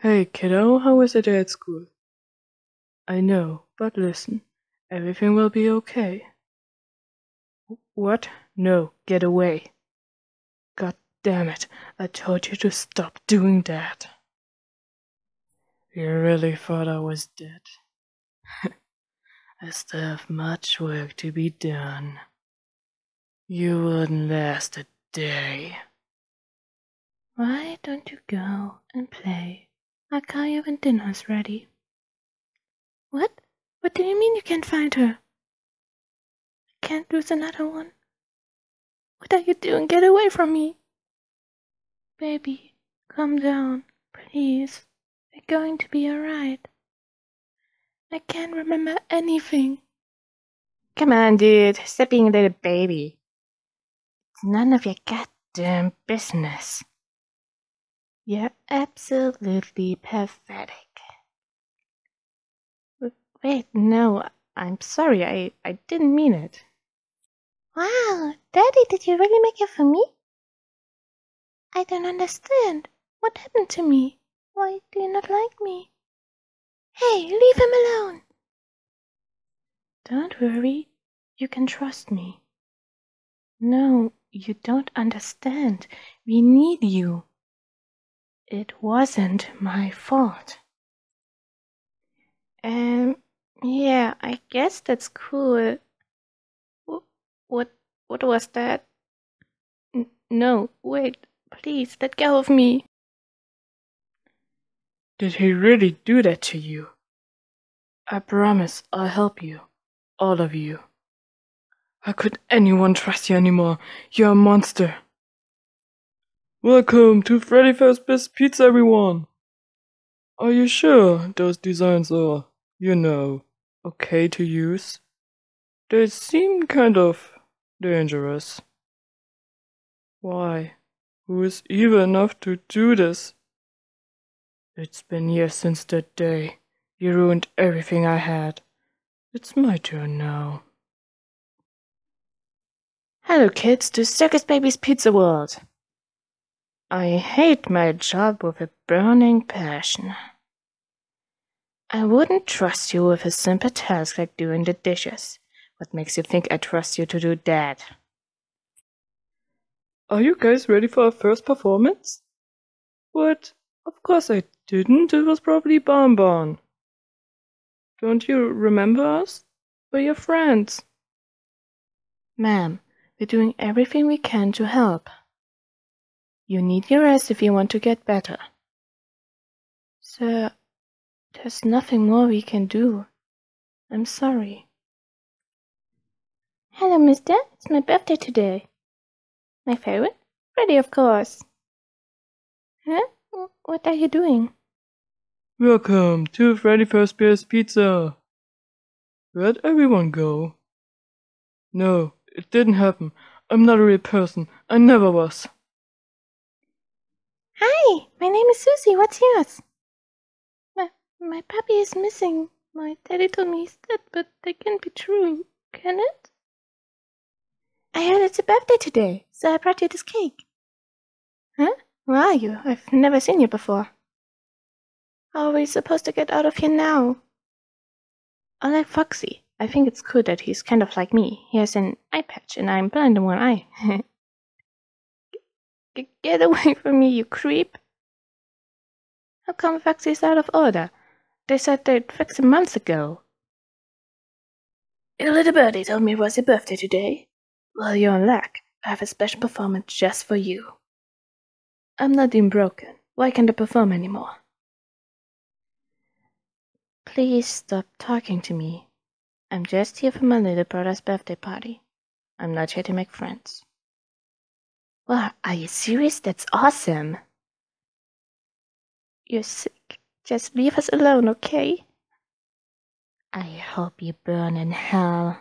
Hey, kiddo, how was the day at school? I know, but listen, everything will be okay. What? No, get away. God damn it, I told you to stop doing that. You really thought I was dead? I still have much work to be done. You wouldn't last a day. Why don't you go and play? You when dinner's ready. What? What do you mean you can't find her? I can't lose another one. What are you doing? Get away from me. Baby, calm down, please. We're going to be alright. I can't remember anything. Come on, dude. Stop being a little baby. It's none of your goddamn business. You're absolutely pathetic. Wait, no, I'm sorry. I, I didn't mean it. Wow, Daddy, did you really make it for me? I don't understand. What happened to me? Why do you not like me? Hey, leave him alone. Don't worry. You can trust me. No, you don't understand. We need you. It wasn't my fault. Um, yeah, I guess that's cool. What, what was that? N no, wait, please, let go of me. Did he really do that to you? I promise I'll help you. All of you. How could anyone trust you anymore? You're a monster. Welcome to Freddy Fazbear's Pizza, everyone. Are you sure those designs are, you know, okay to use? They seem kind of dangerous. Why? Who is evil enough to do this? It's been years since that day. You ruined everything I had. It's my turn now. Hello, kids, to Circus Baby's Pizza World. I hate my job with a burning passion. I wouldn't trust you with a simple task like doing the dishes. What makes you think I trust you to do that? Are you guys ready for our first performance? What? Of course I didn't. It was probably Bonbon. Don't you remember us? We're your friends. Ma'am, we're doing everything we can to help. You need your rest if you want to get better. Sir, there's nothing more we can do. I'm sorry. Hello, mister. It's my birthday today. My favorite? Freddy, of course. Huh? What are you doing? Welcome to Freddy Fazbear's Pizza. Where'd everyone go? No, it didn't happen. I'm not a real person. I never was. Hi, my name is Susie. What's yours? My, my puppy is missing. My daddy told me he's dead, but that can't be true, can it? I heard it's a birthday today, so I brought you this cake. Huh? Where are you? I've never seen you before. How are we supposed to get out of here now? I like Foxy. I think it's cool that he's kind of like me. He has an eye patch and I'm blind in one eye. get away from me, you creep. How come Foxy's out of order? They said they'd fix him months ago. Your little birdie told me it was your birthday today. Well, you're in luck. I have a special performance just for you. I'm not even broken. Why can't I perform anymore? Please stop talking to me. I'm just here for my little brother's birthday party. I'm not here to make friends. Well, are you serious? That's awesome. You're sick. Just leave us alone, okay? I hope you burn in hell.